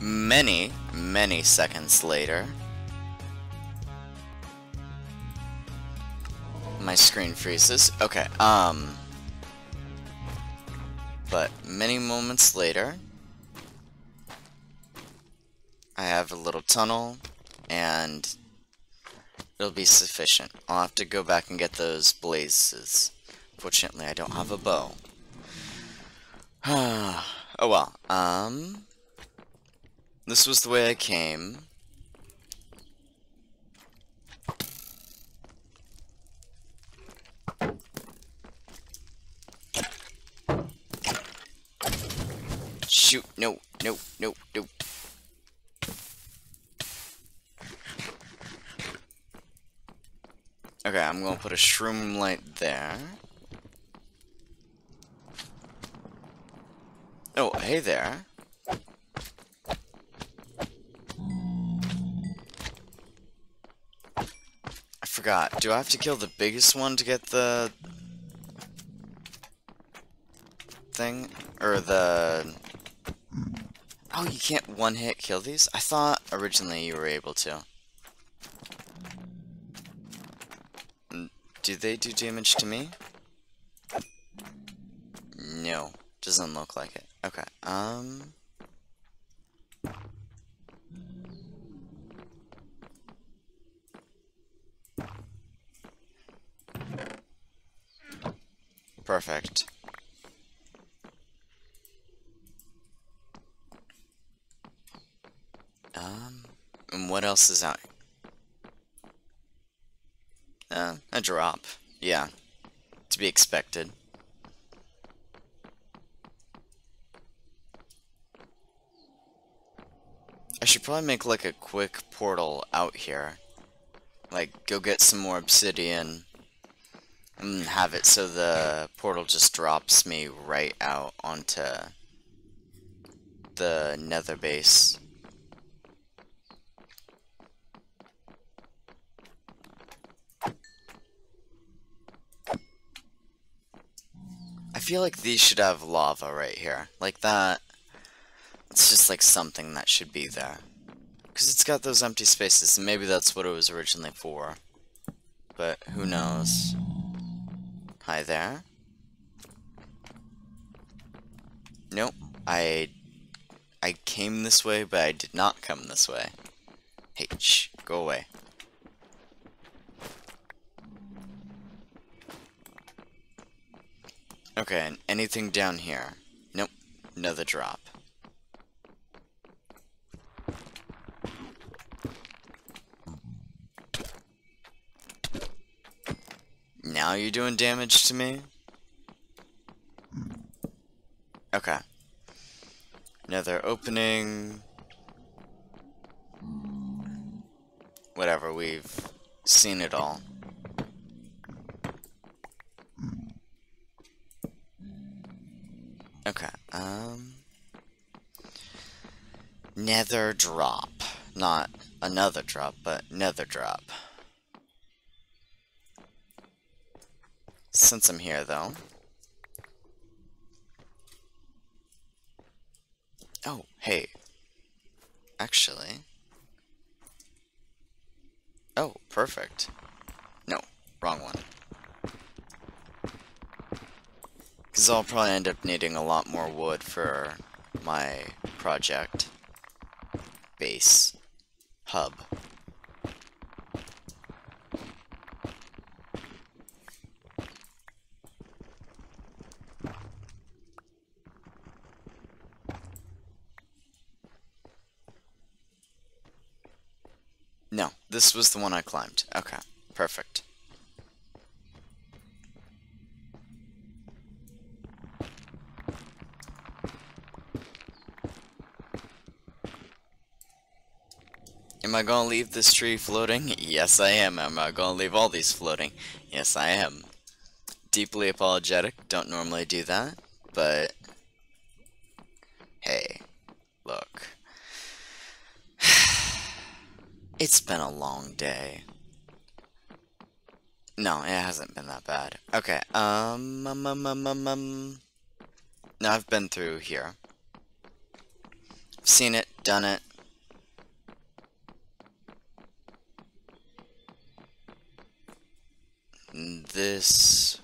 many, many seconds later, my screen freezes. Okay, um, but many moments later, I have a little tunnel, and it'll be sufficient. I'll have to go back and get those blazes. Fortunately, I don't have a bow. oh well, um... This was the way I came. Shoot, no, no, no, no. Okay, I'm gonna put a shroom light there. Oh, hey there. Forgot. Do I have to kill the biggest one to get the thing? Or the... Oh, you can't one-hit kill these? I thought originally you were able to. Do they do damage to me? No. Doesn't look like it. Okay, um... Perfect. Um, and what else is out? Uh, a drop. Yeah. To be expected. I should probably make like a quick portal out here. Like, go get some more obsidian. Have it so the portal just drops me right out onto the nether base. I feel like these should have lava right here. Like that. It's just like something that should be there. Because it's got those empty spaces, and maybe that's what it was originally for. But who knows. Hi there. Nope. I... I came this way, but I did not come this way. Hey, shh. Go away. Okay, and anything down here? Nope. Another drop. Now you're doing damage to me? Okay. Another opening. Whatever, we've seen it all. Okay, um... Nether drop. Not another drop, but nether drop. Since I'm here, though. Oh, hey. Actually. Oh, perfect. No, wrong one. Because I'll probably end up needing a lot more wood for my project. Base. Hub. No, this was the one I climbed. Okay, perfect. Am I gonna leave this tree floating? Yes, I am. Am I gonna leave all these floating? Yes, I am. Deeply apologetic. Don't normally do that, but... Hey, look. It's been a long day. No, it hasn't been that bad. Okay, um, um, um, um, um, um. No, I've been through here. Seen it, done it. This...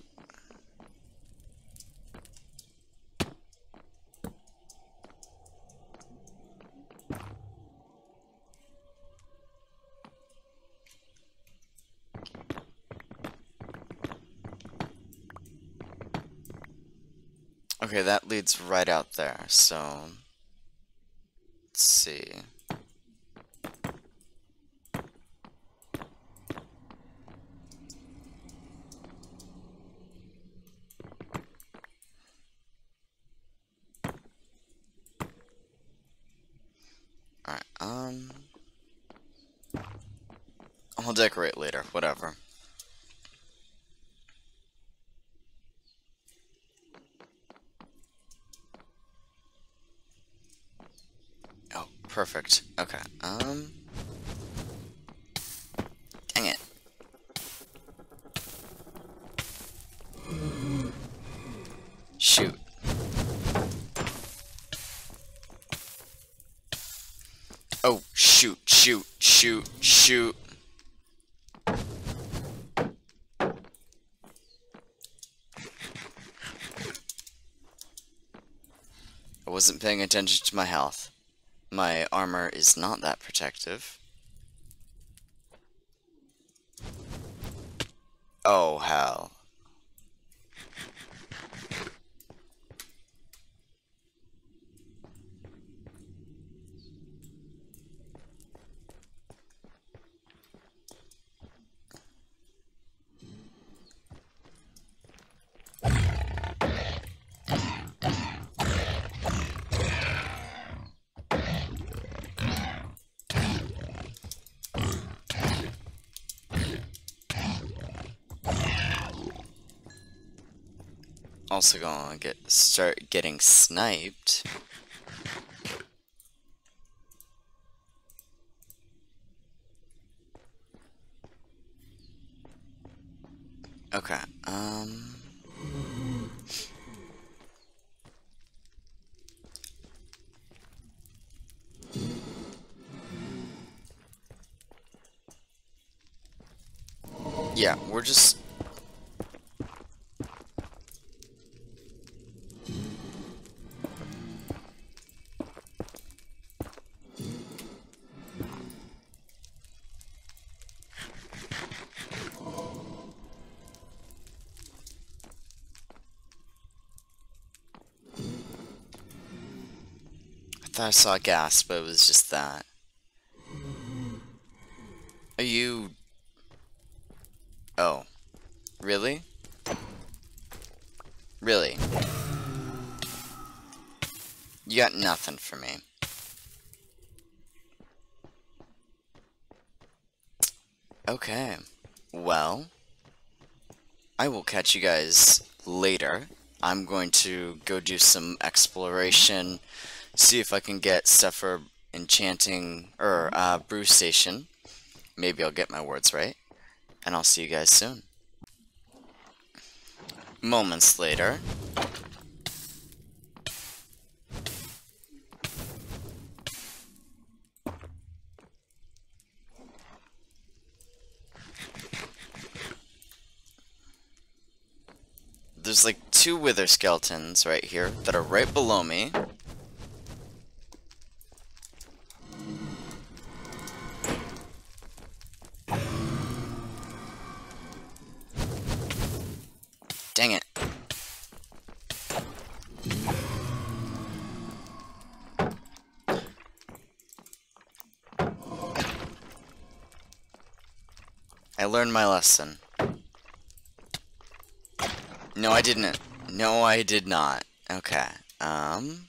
Okay, that leads right out there, so... Let's see... Alright, um... I'll decorate later, whatever. Oh, perfect. Okay, um... Dang it. Shoot. Oh, shoot, shoot, shoot, shoot. I wasn't paying attention to my health. My armor is not that protective. Oh, hell. Also gonna get start getting sniped. Okay, um... Yeah, we're just... thought I saw gas, but it was just that. Are you... Oh. Really? Really? You got nothing for me. Okay. Well, I will catch you guys later. I'm going to go do some exploration, see if I can get stuff for enchanting, or uh, brew station. Maybe I'll get my words right. And I'll see you guys soon. Moments later. There's like two wither skeletons right here that are right below me. I learned my lesson. No, I didn't. No, I did not. Okay. Um...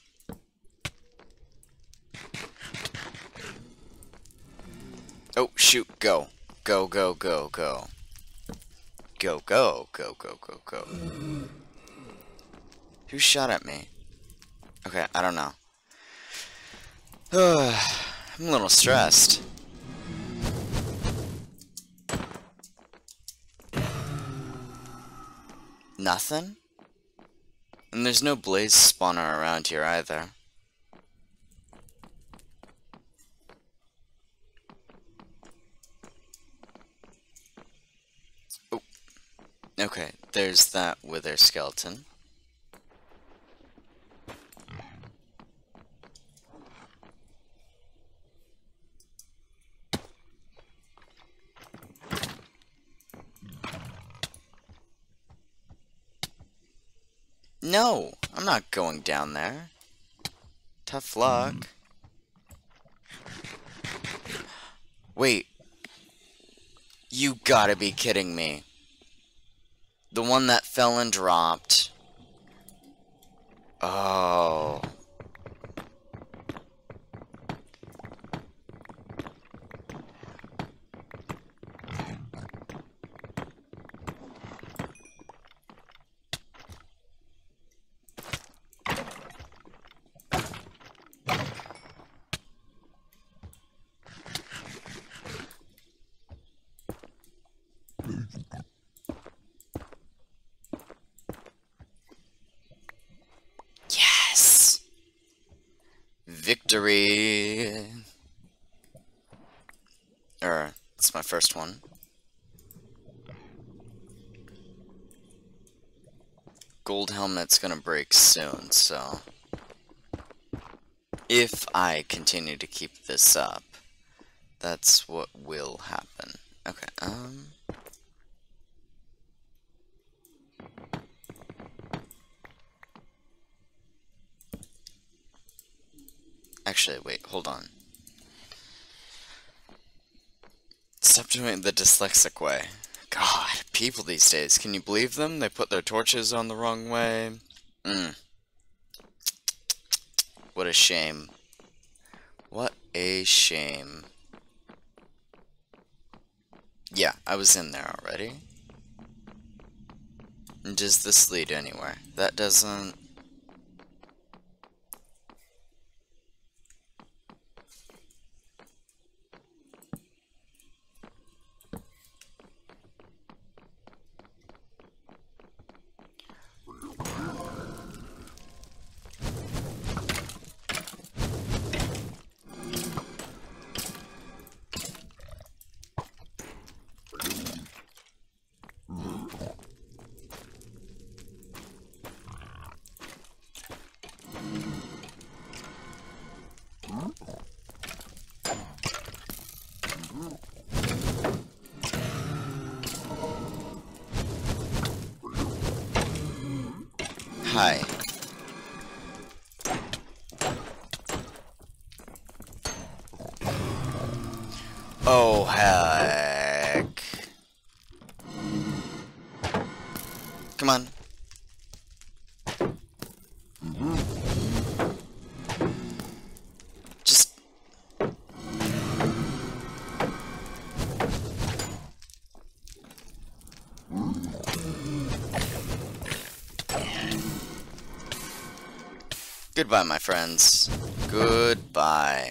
Oh, shoot, go. Go, go, go, go. Go, go, go, go, go, go. Who shot at me? Okay, I don't know. I'm a little stressed. Nothing? And there's no blaze spawner around here either. Oh. Okay, there's that wither skeleton. Not going down there. Tough luck. Wait. You gotta be kidding me. The one that fell and dropped. Oh. Yes! Victory! Er, it's my first one. Gold helmet's gonna break soon, so... If I continue to keep this up, that's what will happen. Okay, um... Actually, wait, hold on. Stop doing it the dyslexic way. God, people these days, can you believe them? They put their torches on the wrong way. Mm. What a shame. What a shame. Yeah, I was in there already. Does this lead anywhere? That doesn't... Hi. Oh, heck. Come on. Goodbye, my friends. Goodbye.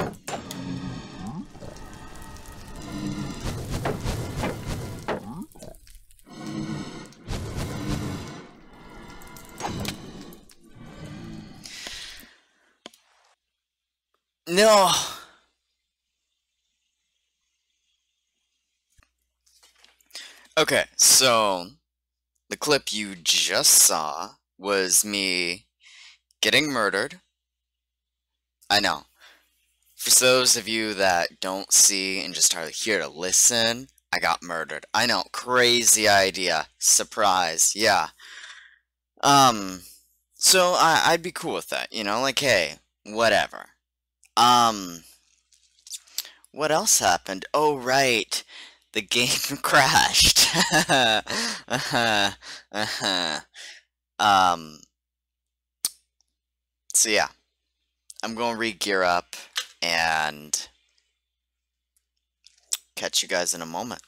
No. Okay, so the clip you just saw was me getting murdered. I know. For those of you that don't see and just are here to listen, I got murdered. I know, crazy idea. Surprise, yeah. Um, so I, I'd be cool with that, you know, like, hey, whatever. Um, what else happened? Oh, right. The game crashed. uh-huh. Uh-huh. Um, so yeah. I'm going to re-gear up and catch you guys in a moment.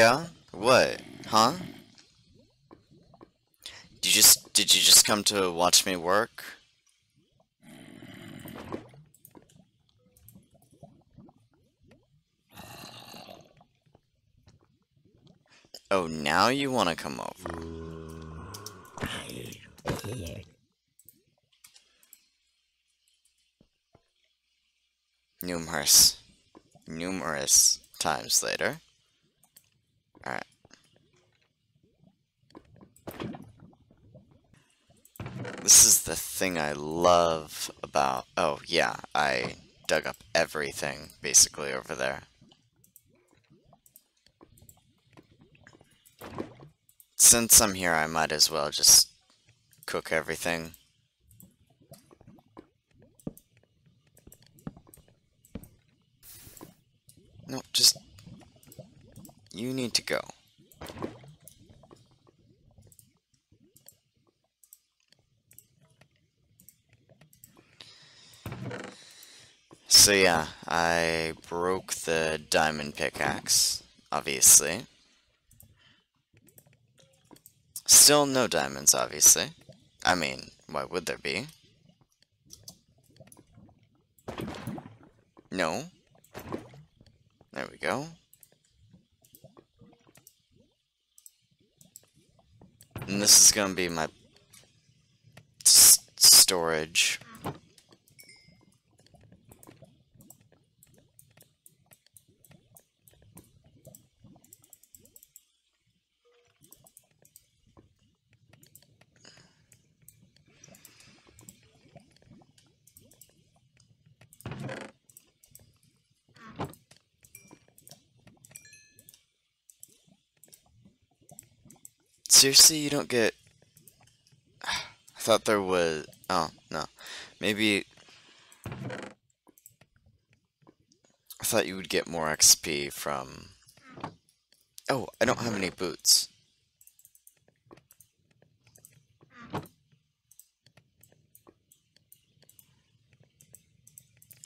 Yeah? What? Huh? Did you just did you just come to watch me work? Oh, now you want to come over. Numerous, numerous times later. Alright. This is the thing I love about... Oh, yeah, I dug up everything, basically, over there. Since I'm here, I might as well just cook everything. No, just... You need to go. So yeah, I broke the diamond pickaxe, obviously. Still no diamonds, obviously. I mean, why would there be? No. There we go. And this is gonna be my storage. Seriously, you don't get... I thought there was... Oh, no. Maybe... I thought you would get more XP from... Oh, I don't have any boots.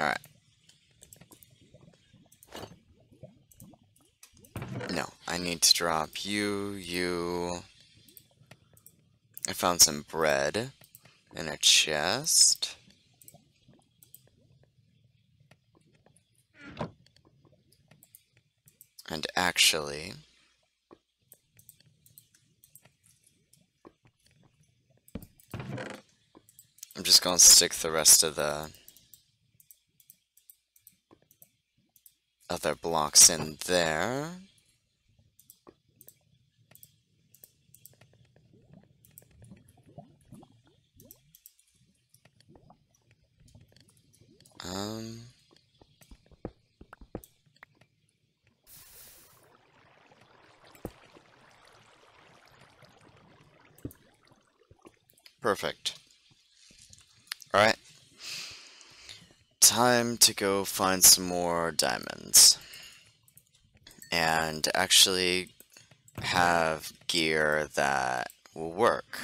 Alright. No, I need to drop you, you... I found some bread in a chest. And actually... I'm just gonna stick the rest of the other blocks in there. Um... Perfect. Alright. Time to go find some more diamonds. And actually have gear that will work.